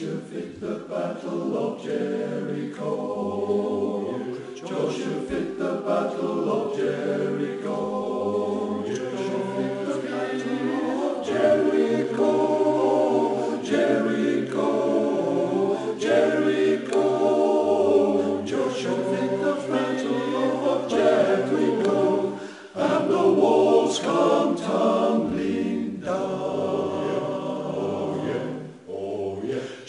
should fit the battle of Jericho.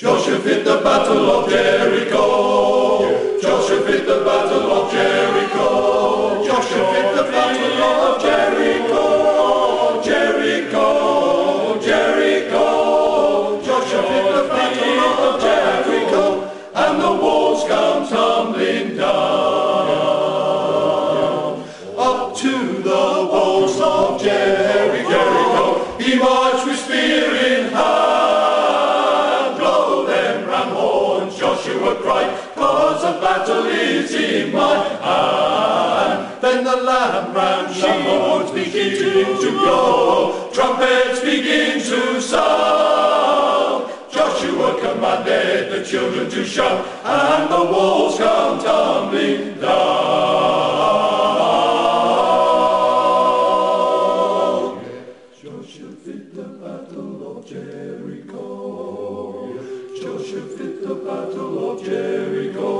Joshua fit the battle of Jericho. Joshua fit the battle of Jericho. Joshua fit the battle of Jericho. is in my hand. Then the lamb ran she horns begin to go. trumpets begin to sound. Joshua commanded the children to shout, and the walls come tumbling down. Joshua fit the battle of Jericho. Joshua fit the battle of Jericho.